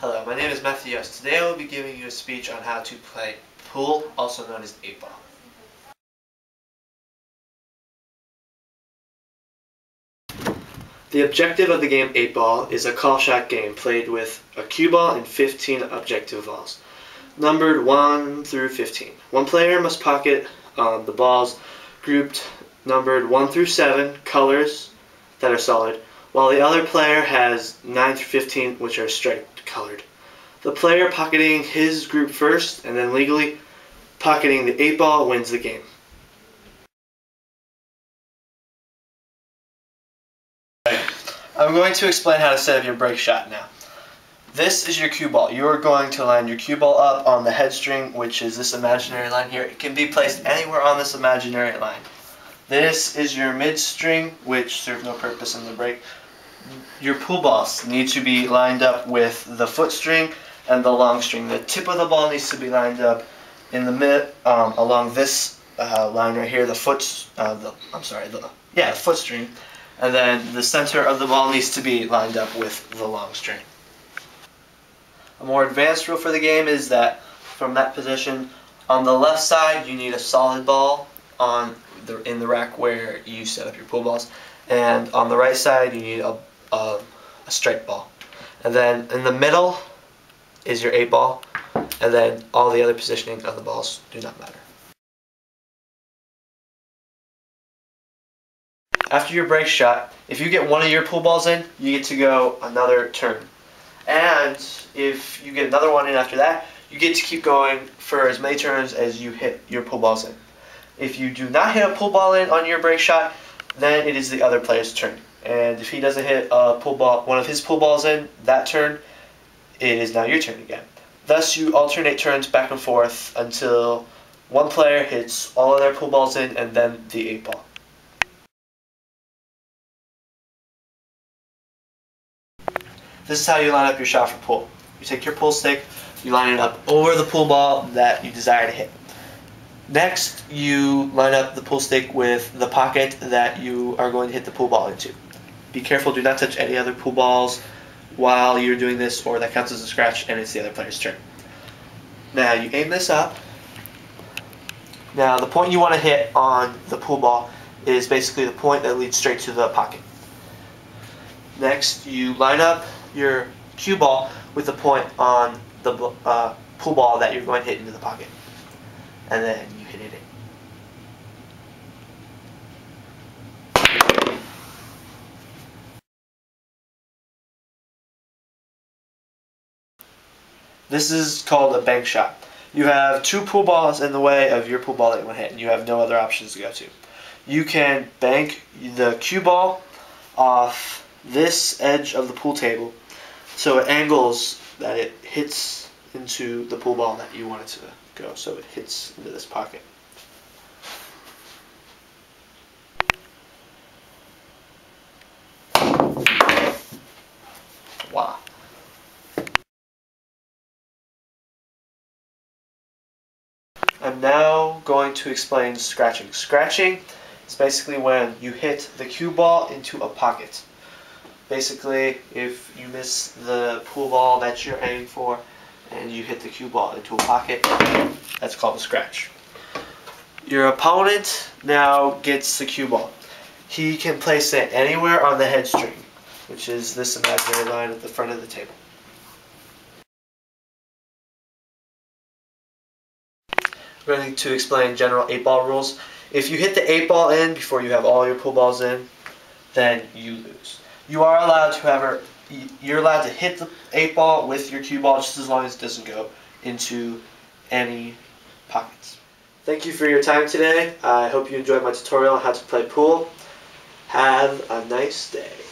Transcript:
Hello, my name is Matthew Yost. Today I will be giving you a speech on how to play pool, also known as 8-ball. The objective of the game 8-ball is a call shot game played with a cue ball and 15 objective balls, numbered 1 through 15. One player must pocket um, the balls grouped numbered 1 through 7 colors that are solid, while the other player has 9 through 15 which are striped colored. The player pocketing his group first and then legally pocketing the 8 ball wins the game. I'm going to explain how to set up your break shot now. This is your cue ball. You are going to line your cue ball up on the head string, which is this imaginary line here. It can be placed anywhere on this imaginary line. This is your mid string, which serves no purpose in the break. Your pool balls need to be lined up with the foot string and the long string. The tip of the ball needs to be lined up in the mid um, along this uh, line right here. The foot, uh, the I'm sorry, the yeah, the foot string, and then the center of the ball needs to be lined up with the long string. A more advanced rule for the game is that from that position, on the left side you need a solid ball on the, in the rack where you set up your pool balls, and on the right side you need a, a, a straight ball. And then in the middle is your eight ball, and then all the other positioning of the balls do not matter. After your break shot, if you get one of your pool balls in, you get to go another turn. And if you get another one in after that, you get to keep going for as many turns as you hit your pool balls in. If you do not hit a pool ball in on your break shot, then it is the other player's turn. And if he doesn't hit a pull ball, one of his pull balls in that turn, it is now your turn again. Thus, you alternate turns back and forth until one player hits all of their pull balls in and then the eight ball. This is how you line up your shot for pool. You take your pool stick, you line it up over the pool ball that you desire to hit. Next, you line up the pool stick with the pocket that you are going to hit the pool ball into. Be careful, do not touch any other pool balls while you're doing this or that counts as a scratch and it's the other player's turn. Now you aim this up. Now the point you want to hit on the pool ball is basically the point that leads straight to the pocket. Next, you line up your cue ball with the point on the uh, pool ball that you're going to hit into the pocket. And then you hit it in. This is called a bank shot. You have two pool balls in the way of your pool ball that you want to hit, and you have no other options to go to. You can bank the cue ball off this edge of the pool table so it angles that it hits into the pool ball that you want it to go. So it hits into this pocket. I'm now going to explain scratching. Scratching is basically when you hit the cue ball into a pocket. Basically, if you miss the pool ball that you're aiming for and you hit the cue ball into a pocket, that's called a scratch. Your opponent now gets the cue ball. He can place it anywhere on the head string, which is this imaginary line at the front of the table. Going to explain general 8 ball rules. If you hit the 8 ball in before you have all your pool balls in, then you lose you are allowed to have you're allowed to hit the eight ball with your cue ball just as long as it doesn't go into any pockets. Thank you for your time today. I hope you enjoyed my tutorial on how to play pool. Have a nice day.